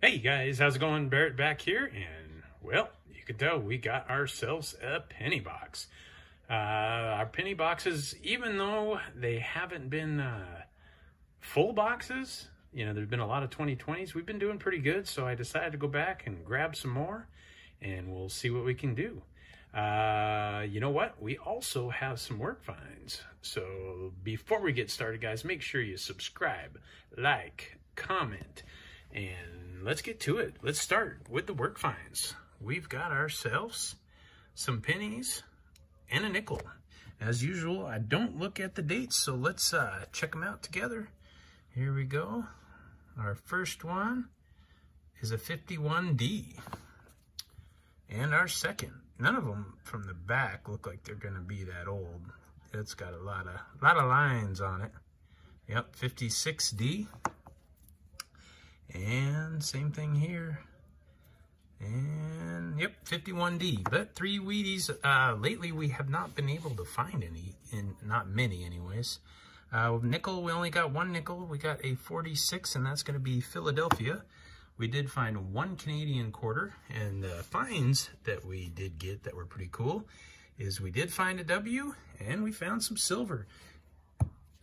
Hey guys, how's it going? Barrett back here, and well, you can tell we got ourselves a penny box. Uh, our penny boxes, even though they haven't been uh, full boxes, you know, there's been a lot of 2020s, we've been doing pretty good, so I decided to go back and grab some more, and we'll see what we can do. Uh, you know what? We also have some work finds. So before we get started, guys, make sure you subscribe, like, comment, and let's get to it. Let's start with the work finds. We've got ourselves some pennies and a nickel. As usual, I don't look at the dates, so let's uh, check them out together. Here we go. Our first one is a 51D. And our second, none of them from the back look like they're gonna be that old. It's got a lot of, lot of lines on it. Yep, 56D. And same thing here. And yep, 51D. But three Wheaties. Uh, lately, we have not been able to find any, in not many anyways. Uh, nickel, we only got one nickel. We got a 46, and that's going to be Philadelphia. We did find one Canadian quarter, and the finds that we did get that were pretty cool is we did find a W, and we found some silver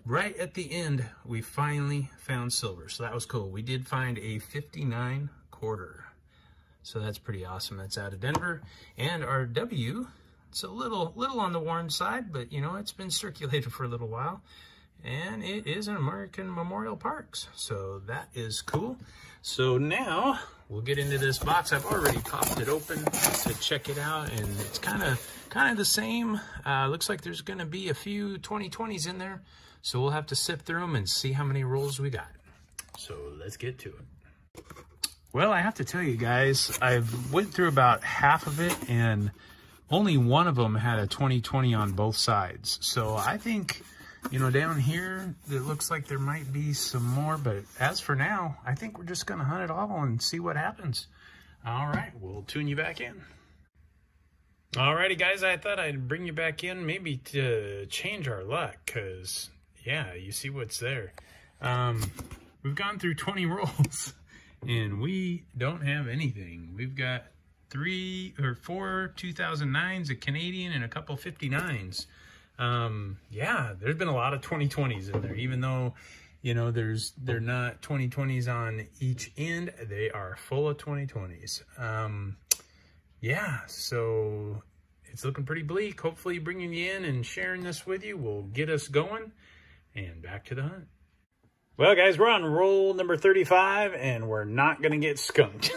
right at the end, we finally found silver. So that was cool. We did find a 59 quarter. So that's pretty awesome. That's out of Denver. And our W, it's a little, little on the worn side, but you know, it's been circulated for a little while. And it is an American Memorial Parks. So that is cool. So now we'll get into this box. I've already popped it open to check it out. And it's kind of, kind of the same. Uh, looks like there's going to be a few 2020s in there. So we'll have to sift through them and see how many rolls we got. So let's get to it. Well, I have to tell you guys, I've went through about half of it and only one of them had a 2020 on both sides. So I think, you know, down here, it looks like there might be some more. But as for now, I think we're just going to hunt it all and see what happens. All right, we'll tune you back in. Alrighty, guys, I thought I'd bring you back in maybe to change our luck because yeah, you see what's there. Um, we've gone through 20 rolls and we don't have anything. We've got three or four 2009s, a Canadian, and a couple 59s. Um, yeah, there's been a lot of 2020s in there, even though, you know, there's, they're not 2020s on each end. They are full of 2020s. Um, yeah, so it's looking pretty bleak. Hopefully bringing you in and sharing this with you will get us going and back to the hunt. Well, guys, we're on roll number 35, and we're not going to get skunked.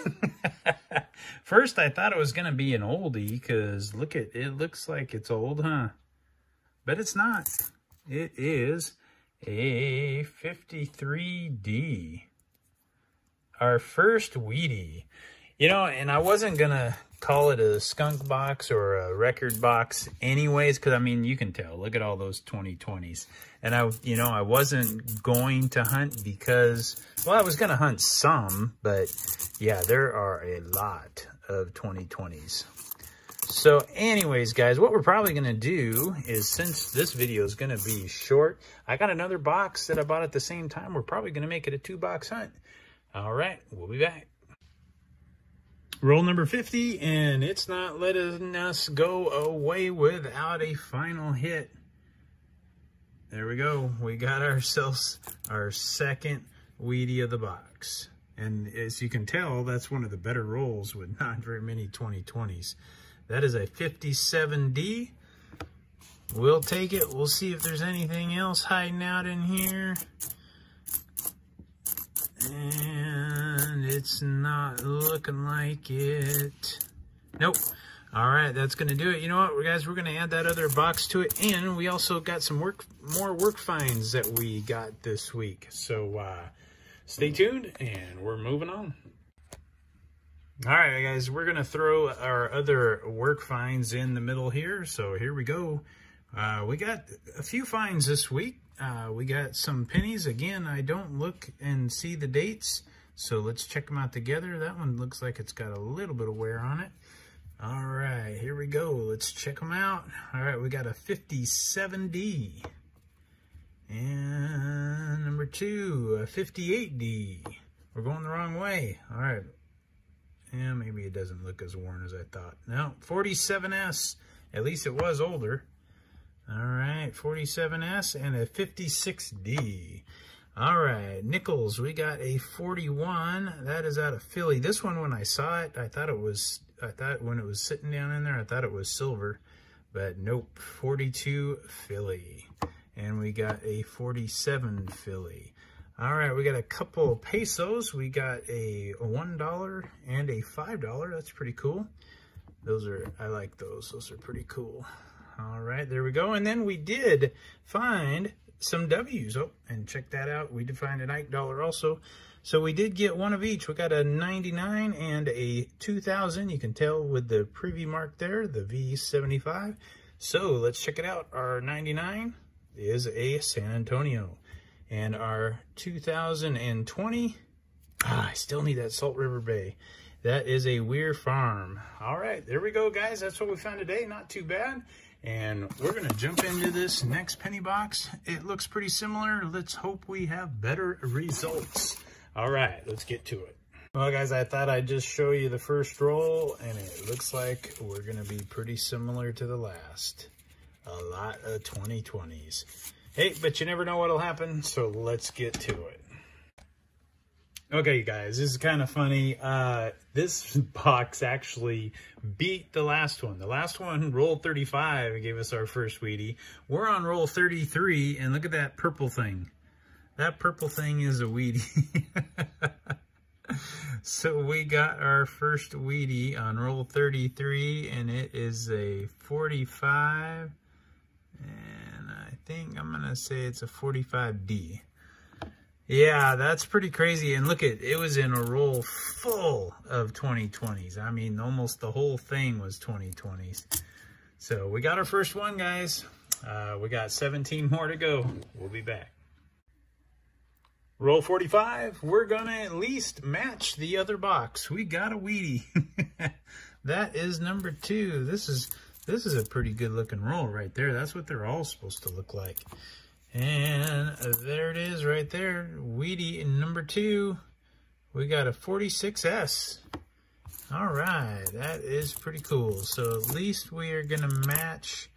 First, I thought it was going to be an oldie, because look at it. looks like it's old, huh? But it's not. It is a 53D. Our first Wheatie. You know, and I wasn't going to call it a skunk box or a record box anyways because i mean you can tell. Look at all those 2020s and i you know i wasn't going to hunt because well i was going to hunt some but yeah there are a lot of 2020s so anyways guys what we're probably going to do is since this video is going to be short i got another box that i bought at the same time. We're probably going to make it a two box hunt. All right we'll be back roll number 50, and it's not letting us go away without a final hit. There we go. We got ourselves our second Wheatie of the box. And as you can tell, that's one of the better rolls with not very many 2020s. That is a 57D. We'll take it. We'll see if there's anything else hiding out in here. And it's not looking like it. Nope. All right, that's going to do it. You know what, guys? We're going to add that other box to it. And we also got some work, more work finds that we got this week. So uh, stay tuned, and we're moving on. All right, guys, we're going to throw our other work finds in the middle here. So here we go. Uh, we got a few finds this week. Uh, we got some pennies. Again, I don't look and see the dates, so let's check them out together. That one looks like it's got a little bit of wear on it. All right, here we go. Let's check them out. All right, we got a 57D. And number two, a 58D. we're going the wrong way. All right. Yeah, maybe it doesn't look as worn as I thought. No, 47S. At least it was older. All right, 47S and a 56D. All right, Nickels, we got a 41. That is out of Philly. This one, when I saw it, I thought it was, I thought when it was sitting down in there, I thought it was silver. But nope, 42 Philly. And we got a 47 Philly. All right, we got a couple pesos. We got a $1 and a $5. That's pretty cool. Those are, I like those. Those are pretty cool. All right, there we go. And then we did find some W's. Oh, and check that out. We did find an Ike dollar also. So we did get one of each. We got a 99 and a 2000. You can tell with the privy mark there, the V75. So let's check it out. Our 99 is a San Antonio. And our 2020, ah, I still need that Salt River Bay. That is a Weir Farm. All right, there we go, guys. That's what we found today. Not too bad. And we're going to jump into this next penny box. It looks pretty similar. Let's hope we have better results. All right, let's get to it. Well, guys, I thought I'd just show you the first roll, and it looks like we're going to be pretty similar to the last. A lot of 2020s. Hey, but you never know what'll happen, so let's get to it. Okay, guys, this is kind of funny. Uh, this box actually beat the last one. The last one, roll 35, gave us our first Wheatie. We're on roll 33, and look at that purple thing. That purple thing is a Wheatie. so we got our first Wheatie on roll 33, and it is a 45, and I think I'm going to say it's a 45D. Yeah, that's pretty crazy. And look at, it was in a roll full of 2020s. I mean, almost the whole thing was 2020s. So we got our first one, guys. Uh, we got 17 more to go. We'll be back. Roll 45, we're going to at least match the other box. We got a Wheatie. that is number two. This is this is a pretty good looking roll right there. That's what they're all supposed to look like. And there it is right there. Wheatie in number two. We got a 46S. All right, that is pretty cool. So at least we are going to match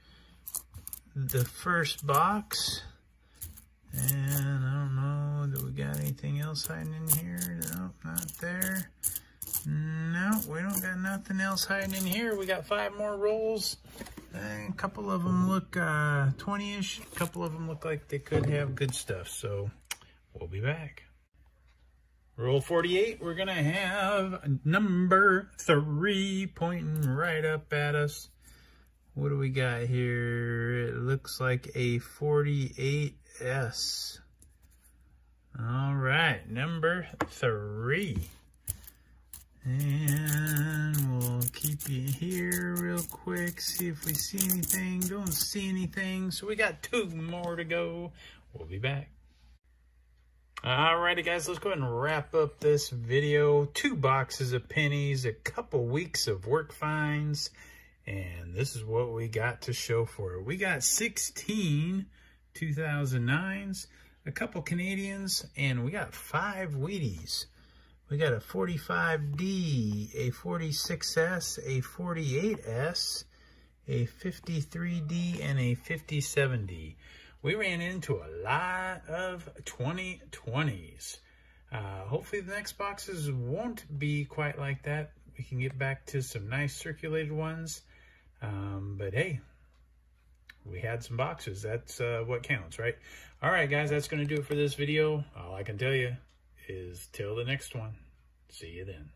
the first box. And I don't know, do we got anything else hiding in here? No, not there. No, we don't got nothing else hiding in here. We got five more rolls. A couple of them look 20-ish. Uh, a couple of them look like they could have good stuff. So we'll be back. Roll 48, we're going to have number three pointing right up at us. What do we got here? It looks like a 48S. All right, number three. And we'll keep you here real quick, see if we see anything. Don't see anything, so we got two more to go. We'll be back. Alrighty guys, let's go ahead and wrap up this video. Two boxes of pennies, a couple weeks of work finds, and this is what we got to show for it. We got 16 2009s, a couple Canadians, and we got five Wheaties. We got a 45D, a 46S, a 48S, a 53D, and a 57D. We ran into a lot of 2020s. Uh, hopefully the next boxes won't be quite like that. We can get back to some nice circulated ones. Um, but hey, we had some boxes. That's uh, what counts, right? All right, guys, that's going to do it for this video. All I can tell you is till the next one. See you then.